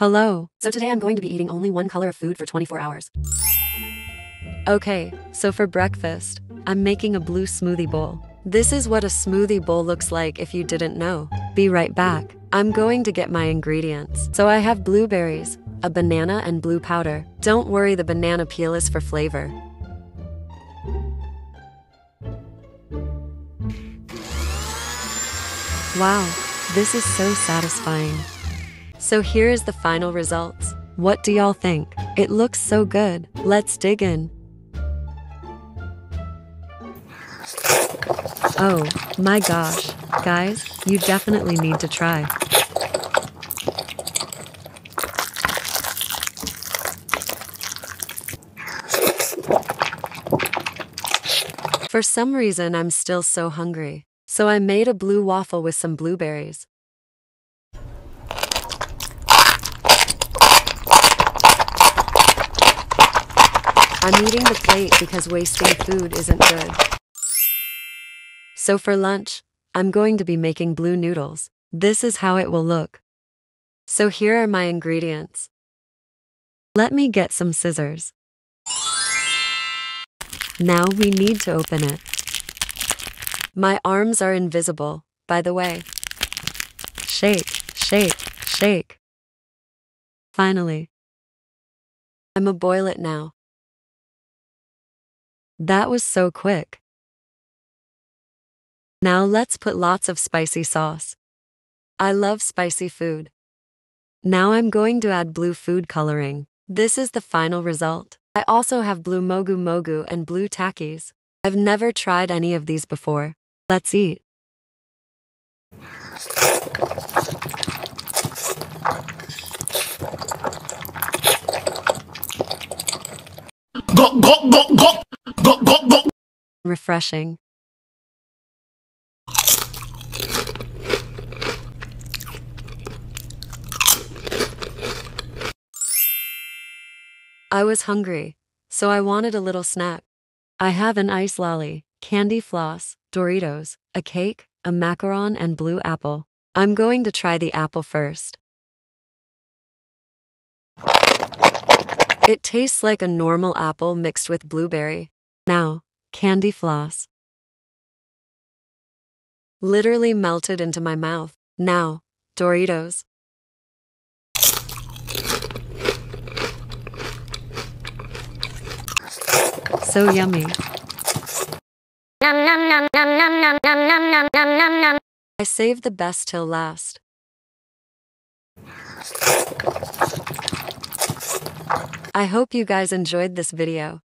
Hello. So today I'm going to be eating only one color of food for 24 hours. Okay, so for breakfast, I'm making a blue smoothie bowl. This is what a smoothie bowl looks like if you didn't know. Be right back. I'm going to get my ingredients. So I have blueberries, a banana, and blue powder. Don't worry, the banana peel is for flavor. Wow, this is so satisfying. So here is the final results. What do y'all think? It looks so good. Let's dig in. Oh, my gosh. Guys, you definitely need to try. For some reason, I'm still so hungry. So I made a blue waffle with some blueberries. I'm eating the plate because wasting food isn't good. So for lunch, I'm going to be making blue noodles. This is how it will look. So here are my ingredients. Let me get some scissors. Now we need to open it. My arms are invisible, by the way. Shake, shake, shake. Finally. I'ma boil it now. That was so quick. Now let's put lots of spicy sauce. I love spicy food. Now I'm going to add blue food coloring. This is the final result. I also have blue mogu mogu and blue takis. I've never tried any of these before. Let's eat. Refreshing. I was hungry, so I wanted a little snack. I have an ice lolly, candy floss, Doritos, a cake, a macaron, and blue apple. I'm going to try the apple first. It tastes like a normal apple mixed with blueberry. Now, candy floss. Literally melted into my mouth. Now, Doritos. So yummy. I saved the best till last. I hope you guys enjoyed this video.